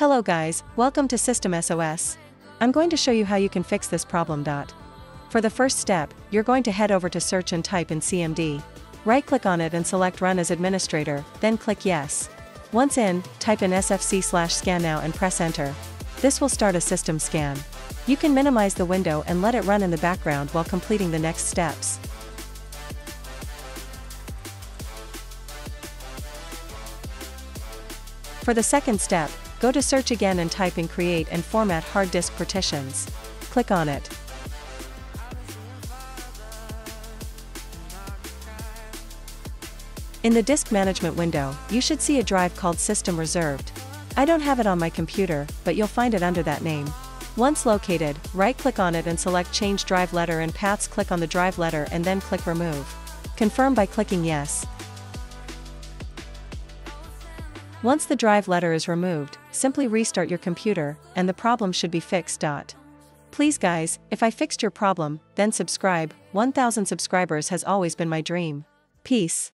Hello guys, welcome to System SOS. I'm going to show you how you can fix this problem. For the first step, you're going to head over to search and type in CMD. Right click on it and select run as administrator, then click yes. Once in, type in sfc slash scan now and press enter. This will start a system scan. You can minimize the window and let it run in the background while completing the next steps. For the second step, go to search again and type in create and format hard disk partitions. Click on it. In the disk management window, you should see a drive called System Reserved. I don't have it on my computer, but you'll find it under that name. Once located, right-click on it and select Change Drive Letter and Paths click on the drive letter and then click Remove. Confirm by clicking Yes. Once the drive letter is removed, simply restart your computer, and the problem should be fixed. Please guys, if I fixed your problem, then subscribe, 1000 subscribers has always been my dream. Peace.